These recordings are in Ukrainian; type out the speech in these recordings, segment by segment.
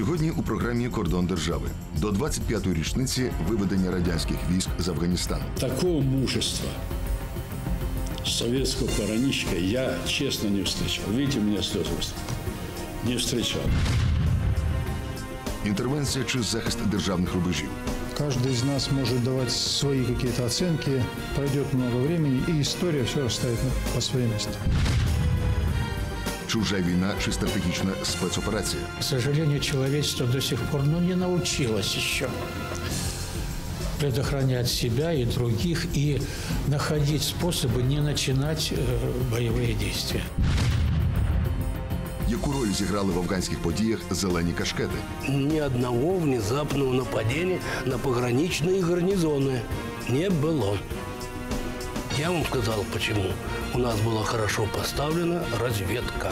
Сьогодні у програмі Кордон держави до 25-ї річниці виведення радянських військ з Афганістану. Такого мужества советского пограничника я честно не встречал. Видите, у меня слезы выступили. Не встречал. Інтервенція чи захист державних рубежів. Каждый из нас может давать свои какие-то оценки, пройдет много времени, и история все расставит на- по своим местам. Чужа війна чи стратегічна спецоперація. К сожалению, человечество до сих пор ну, не научилось еще предохранять себя и других и находить способы не начинать э, боевые действия. Яку роль зіграли в афганських подіях зелені кашкети? Ни одного внезапного нападения на пограничные гарнизоны не было. Я вам сказал, почему. У нас была хорошо поставлена разведка.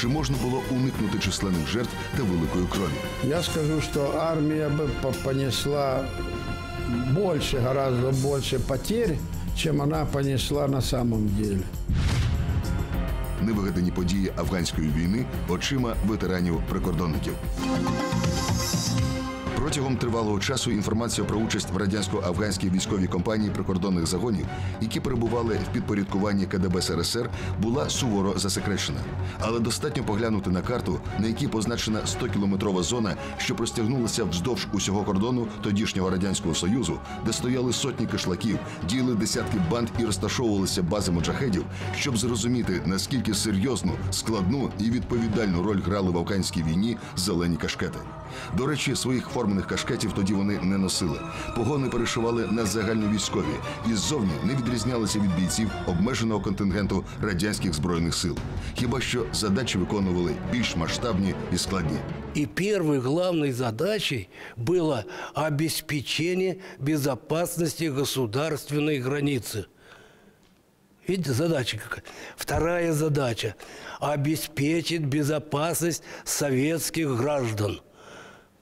Чи можна було уникнути численних жертв та великої крові? Я скажу, что армия бы по- понесла больше, гораздо больше потерь, чем она понесла на самом деле. Невигадані події афганської війни очима ветеранів-прикордонників. Протягом тривалого часу інформація про участь в радянсько-афганській військовій компанії прикордонних загонів, які перебували в підпорядкуванні КДБ СРСР, була суворо засекречена. Але достатньо поглянути на карту, на якій позначена 100-кілометрова зона, що простягнулася вздовж усього кордону тодішнього радянського союзу, де стояли сотні кишлаків, діяли десятки банд і розташовувалися бази моджахедів, щоб зрозуміти наскільки серйозну, складну і відповідальну роль грали в афганській війні зелені кашкети. До речі, своїх формених кашкетів тоді вони не носили. Погони перешивали на загальновійськові і ззовні не відрізнялися від бійців обмеженого контингенту радянських збройних сил. Хіба що задачі виконували більш масштабні і складні. И первой главной задачей было обеспечение безопасности государственной границы. Видите, задача какая? Вторая задача – обеспечить безопасность советских граждан.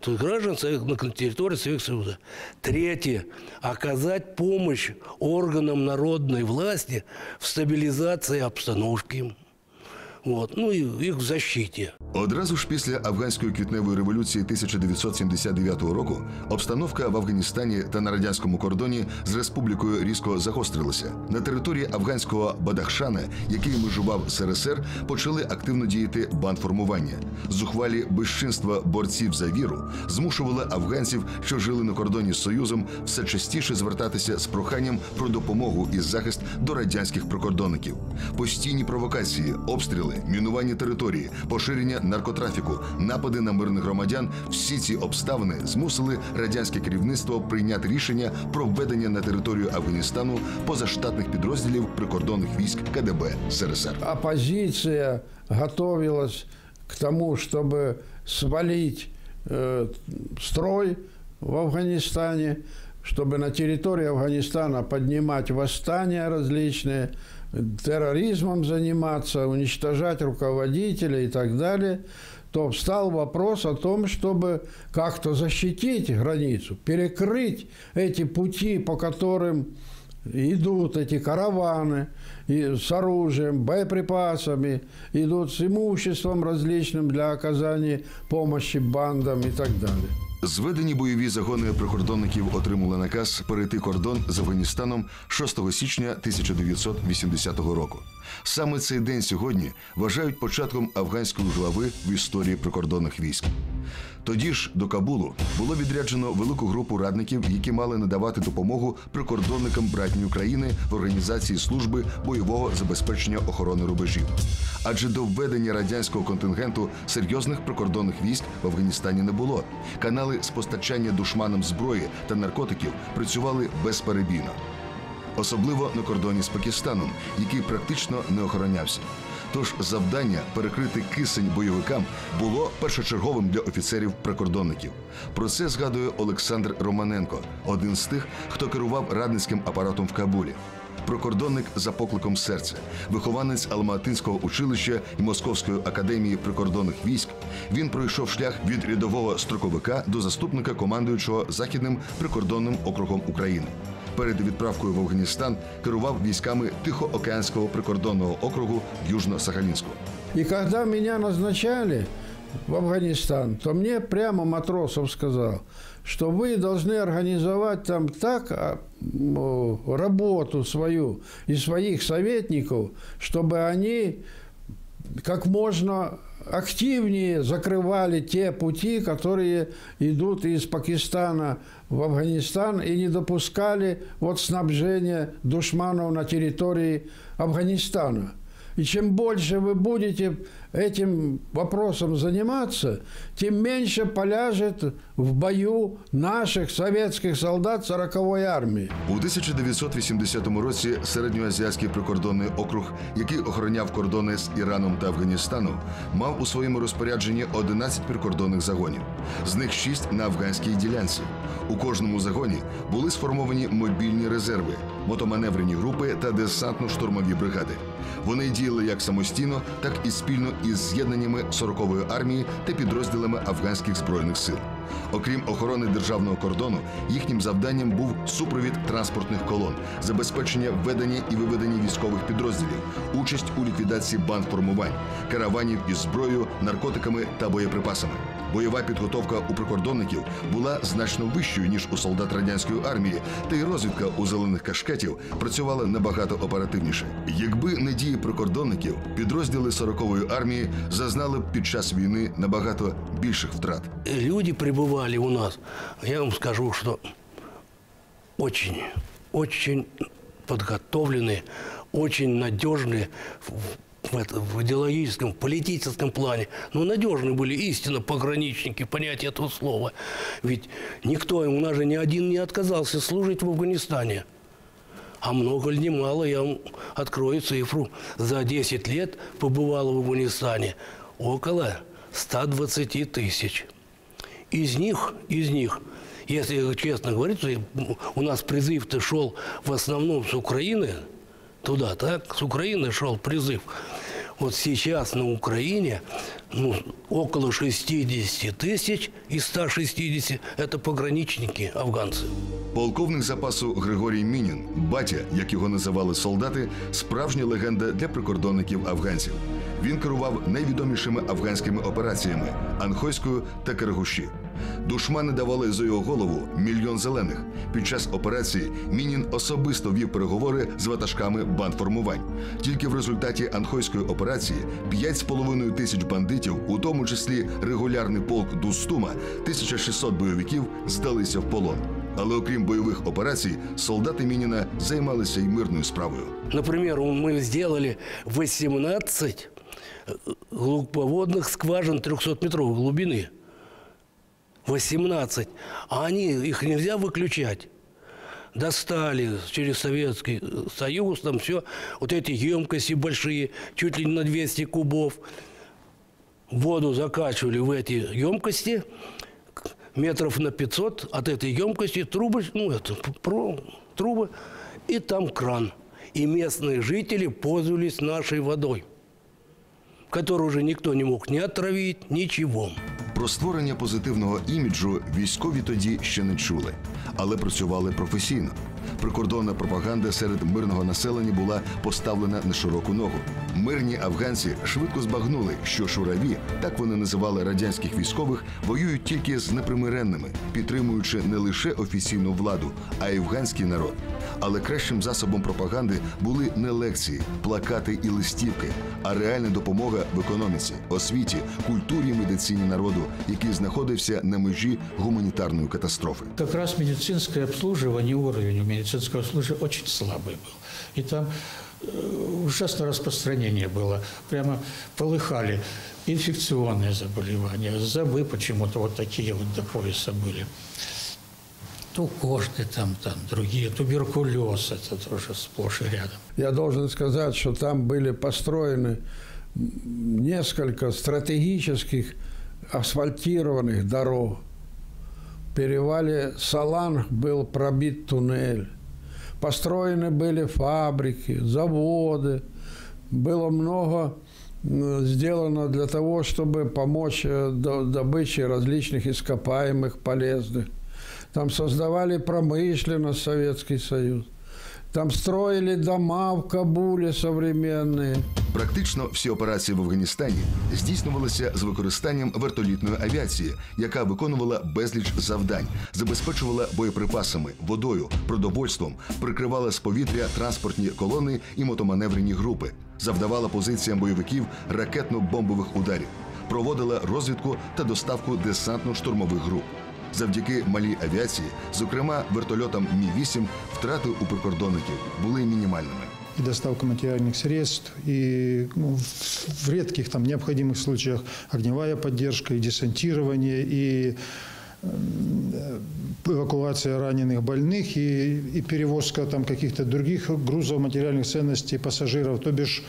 Граждан на территории Союза. Третье – оказать помощь органам народной власти в стабилизации обстановки. Вот. Ну и их защите. Одразу ж після афганської квітневої революції 1979 року обстановка в Афганістані та на радянському кордоні з республікою різко загострилася. На території афганського Бадахшана, який межував СРСР, почали активно діяти бандформування. Зухвалі безчинства борців за віру змушували афганців, що жили на кордоні з Союзом, все частіше звертатися з проханням про допомогу і захист до радянських прикордонників. Постійні провокації, обстріли, мінування території, поширення наркотрафіку, напади на мирних громадян всі ці обставини змусили радянське керівництво прийняти рішення про введення на територію Афганістану позаштатних підрозділів прикордонних військ КДБ СРСР. Оппозиция готовилась к тому, чтобы свалить э, строй в Афганистане, чтобы на территории Афганистана поднимать восстания различные, терроризмом заниматься, уничтожать руководителей и так далее, то встал вопрос о том, чтобы как-то защитить границу, перекрыть эти пути, по которым идут эти караваны и с оружием, боеприпасами, идут с имуществом различным для оказания помощи бандам и так далее. Зведені бойові загони прикордонників отримали наказ перейти кордон з Афганістаном 6 січня 1980 року. Саме цей день сьогодні вважають початком афганської глави в історії прикордонних військ. Тоді ж до Кабулу було відряджено велику групу радників, які мали надавати допомогу прикордонникам братньої країни в організації служби бойового забезпечення охорони рубежів. Адже до введення радянського контингенту серйозних прикордонних військ в Афганістані не було. Канали з постачання душманам зброї та наркотиків працювали безперебійно особливо на кордоні з Пакистаном, який практично не охоронявся. Тож завдання перекрити кисень бойовикам було першочерговим для офіцерів-прикордонників. Про це згадує Олександр Романенко, один з тих, хто керував радницьким апаратом в Кабулі. Прикордонник за покликом серця, вихованець Алматинського училища і Московської академії прикордонних військ. Він пройшов шлях від рядового строковика до заступника командуючого західним прикордонним округом України. Перед відправкою в Афганістан керував військами Тихоокеанського прикордонного округу Южно-Сахалінську. И когда меня назначали, в Афганистан, то мне прямо Матросов сказал, что вы должны организовать там так работу свою и своих советников, чтобы они как можно активнее закрывали те пути, которые идут из Пакистана в Афганистан и не допускали вот снабжения душманов на территории Афганистана. И чем больше вы будете этим вопросом заниматься, тем меньше поляжет в бою наших советских солдат 40-й армии. У 1980 році середньоазіатський прикордонний округ, який охороняв кордони з Іраном та Афганістаном, мав у своєму розпорядженні 11 прикордонних загонів. З них 6 на афганській ділянці. У кожному загоні були сформовані мобільні резерви, мотоманеврені групи та десантно-штурмові бригади. Вони діяли як самостійно, так і спільно із з'єднаннями 40-ї армії та підрозділами афганських збройних сил. Окрім охорони державного кордону, їхнім завданням був супровід транспортних колон, забезпечення введення і виведення військових підрозділів, участь у ліквідації банд формувань, караванів із зброєю, наркотиками та боєприпасами Бойова підготовка у прикордонників була значно вищою ніж у солдат радянської армії, та й розвідка у зелених кашкетів працювала набагато оперативніше. Якби не дії прикордонників, підрозділи 40-ї армії зазнали б під час війни набагато більших втрат. Люди пребывали у нас, я вам скажу, что очень, очень подготовленные, очень надежные в, в Это- в идеологическом, политическом плане. Но надежные были истинно пограничники, понятие этого слова. Ведь никто, у нас же ни один не отказался служить в Афганистане. А много ли, немало, я вам открою цифру. За 10 лет побывало в Афганистане около 120 тысяч. Из них, из них, если честно говорить, у нас призыв-то шел в основном с Украины, туда, так, с Украины шел призыв. Вот сейчас на Украине ну, около 60 тысяч из 160 – это пограничники афганцы. Полковник запасу Григорій Мінін, батя, як його називали солдати, справжня легенда для прикордонників афганців. Він керував найвідомішими афганськими операціями Анхойською та Карагуші. Душмани давали за його голову мільйон зелених. Під час операції Мінін особисто вів переговори з ватажками бандформувань. Тільки в результаті Анхойської операції 5,5 тисяч бандитів, у тому числі регулярний полк Дустума, 1600 бойовиків здалися в полон. Але окрім бойових операцій, солдати Мініна займалися й мирною справою. Например, мы сделали 18 глубоководных скважин 300-метровой глубины. 18. А они, их нельзя выключать. Достали через Советский Союз, там все, вот эти емкости большие, чуть ли не на 200 кубов. Воду закачивали в эти емкости, метров на 500 от этой емкости трубы, ну, это, про, трубы, и там кран. И местные жители пользовались нашей водой, которую уже никто не мог ни отравить, ничего. Про створення позитивного іміджу військові тоді ще не чули, але працювали професійно. Прикордонна пропаганда серед мирного населення була поставлена на широку ногу. Мирні афганці швидко збагнули, що шураві, так вони називали радянських військових, воюють тільки з непримиренними, підтримуючи не лише офіційну владу, а й афганський народ. Але кращим засобом пропаганди були не лекції, плакати і листівки, а реальна допомога в економіці, освіті, культурі і медицині народу, який знаходився на межі гуманітарної катастрофи. Как раз медицинское обслуживание, уровень у медицинского обслуживания очень слабый был. И там э, ужасное распространение было. Прямо полыхали инфекционные заболевания. Забы почему-то вот такие вот до пояса были. То кожные там, там другие, туберкулез, это тоже сплошь и рядом. Я должен сказать, что там были построены несколько стратегических асфальтированных дорог. В перевале Саланг был пробит туннель. Построены были фабрики, заводы. Было много сделано для того, чтобы помочь э, до- добыче различных ископаемых полезных. Там создавали промышленность Советский Союз. Там строили дома в Кабуле современные. Практично всі операції в Афганістані здійснювалися з використанням вертолітної авіації, яка виконувала безліч завдань, забезпечувала боєприпасами, водою, продовольством, прикривала з повітря транспортні колони і мотоманеврені групи, завдавала позиціям бойовиків ракетно-бомбових ударів, проводила розвідку та доставку десантно-штурмових груп. Завдяки малій авіації, зокрема вертольотам Мі-8, втрати у прикордонників були мінімальними. и доставка материальных средств, и ну, в- в редких там необходимых случаях огневая поддержка, и десантирование, и м, э, эвакуация раненых больных и, и перевозка там каких-то других грузов, материальных ценностей, пассажиров. То бишь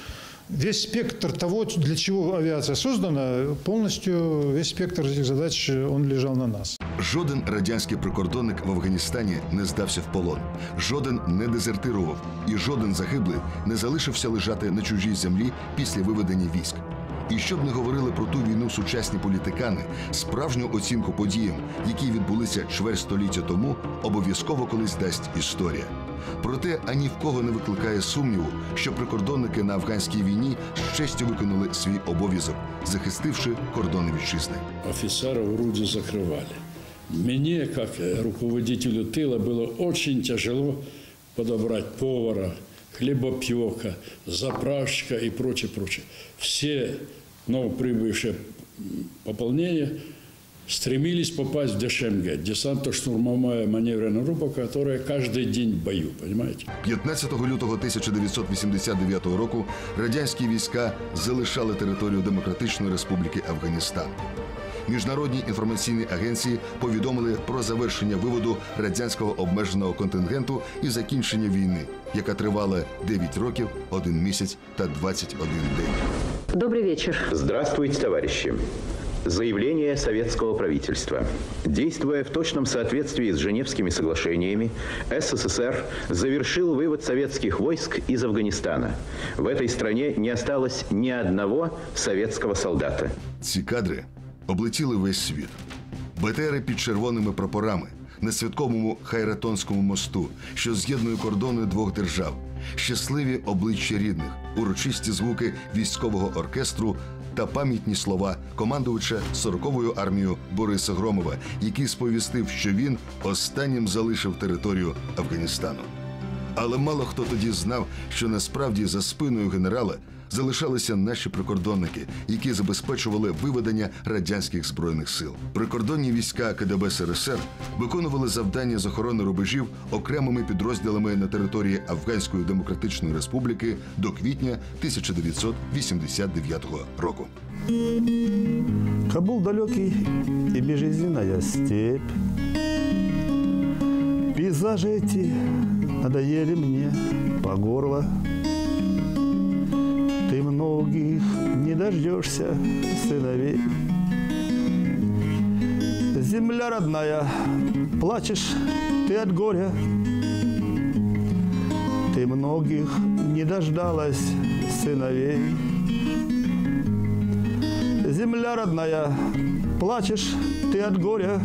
весь спектр того, для чего авиация создана, полностью весь спектр этих задач, он лежал на нас. Жоден радянський прикордонник в Афганістані не здався в полон, жоден не дезертирував, і жоден загиблий не залишився лежати на чужій землі після виведення військ. І щоб не говорили про ту війну сучасні політикани, справжню оцінку подіям, які відбулися чверть століття тому, обов'язково колись дасть історія. Проте ані в кого не викликає сумніву, що прикордонники на афганській війні з честю виконали свій обов'язок, захистивши кордони вітчизни. Офицеров вроде закрывали. Мне, как э, руководителю тыла, было очень тяжело подобрать повара, хлебопека, заправщика и прочее, прочее. Все новоприбывшие м, пополнения стремились попасть в ДШМГ, десантно-штурмовая маневренная группа, которая каждый день в бою, понимаете? 15 лютого 1989 року радянські війська залишали територію Демократичної Республіки Афганістан. Міжнародні інформаційні агенції повідомили про завершення виводу радянського обмеженого контингенту і закінчення війни, яка тривала 9 років, 1 місяць та 21 день. Добрый вечер. Здравствуйте, товарищи. Заявление советского правительства. Действуя в точном соответствии с Женевскими соглашениями, СССР завершил вывод советских войск из Афганистана. В этой стране не осталось ни одного советского солдата. Ці кадри облетіли весь світ. БТРи під червоними прапорами на святковому Хайратонському мосту, що з'єднує кордони двох держав, щасливі обличчя рідних, урочисті звуки військового оркестру та пам'ятні слова командувача 40-ю армією Бориса Громова, який сповістив, що він останнім залишив територію Афганістану. Але мало хто тоді знав, що насправді за спиною генерала залишалися наші прикордонники, які забезпечували виведення радянських збройних сил. Прикордонні війська КДБ СРСР виконували завдання з охорони рубежів окремими підрозділами на території Афганської Демократичної Республіки до квітня 1989 року. Кабул далекий и безжизненная степь. Пейзажи эти надоели мне по горло. Ты многих не дождешься сыновей. Земля родная, плачешь ты от горя. Ты многих не дождалась сыновей. Земля родная, плачешь ты от горя.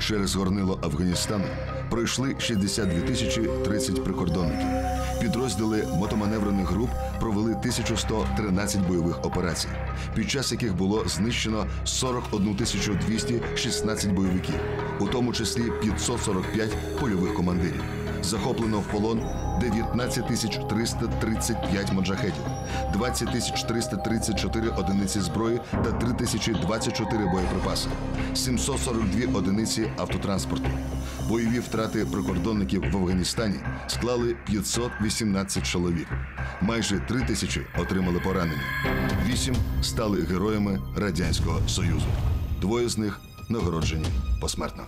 Через горнило Афганістану пройшли 62 тисячі 30 прикордонників. Підрозділи мотоманеврених груп провели 1113 бойових операцій, під час яких було знищено 41 тисячу 216 бойовиків, у тому числі 545 польових командирів. Захоплено в полон 19 335 маджахедів, 20 334 одиниці зброї та 3 тисячі 24 боєприпаси, 742 одиниці автотранспорту. Бойові втрати прикордонників в Афганістані склали 518 чоловік. Майже 3 тисячі отримали поранення. Вісім стали героями Радянського Союзу. Двоє з них нагороджені посмертно.